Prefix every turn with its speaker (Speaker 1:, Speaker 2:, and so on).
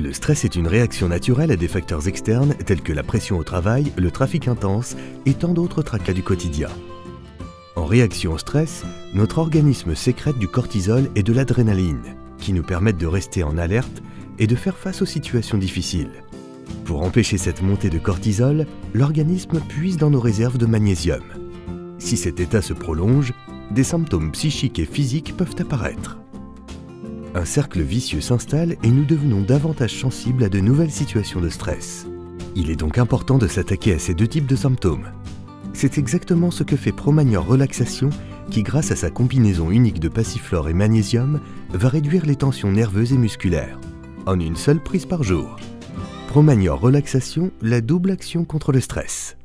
Speaker 1: Le stress est une réaction naturelle à des facteurs externes tels que la pression au travail, le trafic intense et tant d'autres tracas du quotidien. En réaction au stress, notre organisme sécrète du cortisol et de l'adrénaline, qui nous permettent de rester en alerte et de faire face aux situations difficiles. Pour empêcher cette montée de cortisol, l'organisme puise dans nos réserves de magnésium. Si cet état se prolonge, des symptômes psychiques et physiques peuvent apparaître un cercle vicieux s'installe et nous devenons davantage sensibles à de nouvelles situations de stress. Il est donc important de s'attaquer à ces deux types de symptômes. C'est exactement ce que fait Promanior Relaxation qui, grâce à sa combinaison unique de passiflore et magnésium, va réduire les tensions nerveuses et musculaires, en une seule prise par jour. Promanior Relaxation, la double action contre le stress.